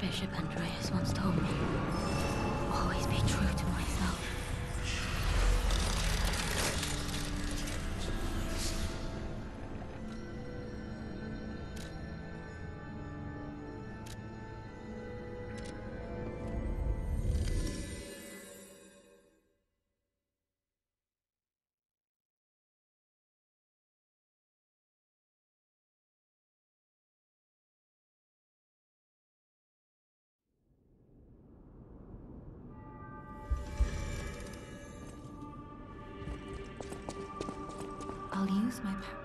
Bishop Andreas once told me. Use my power.